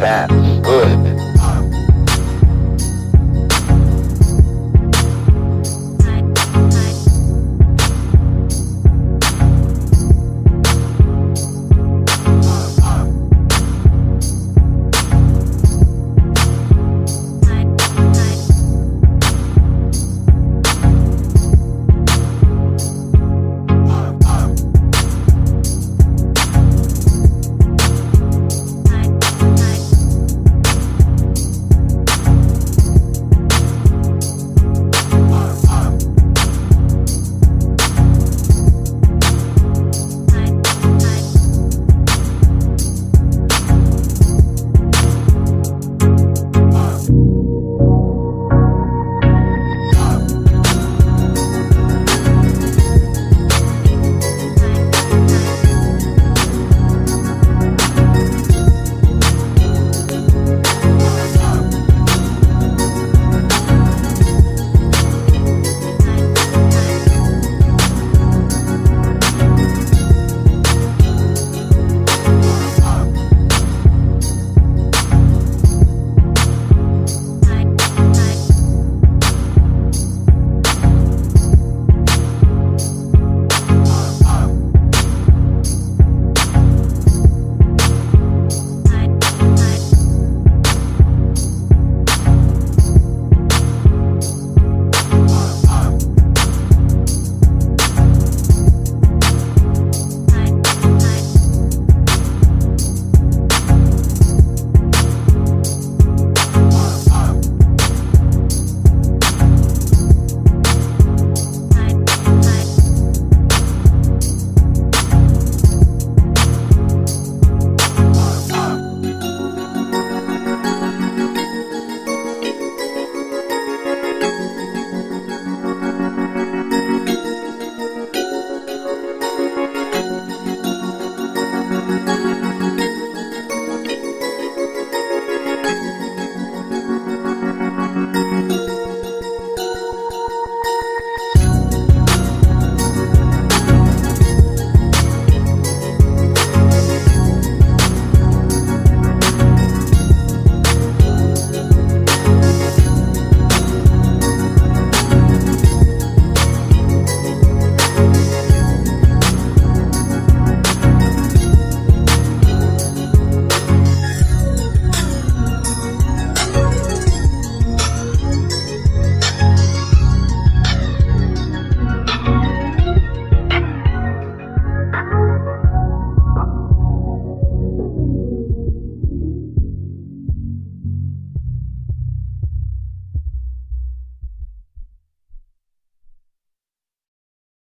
that.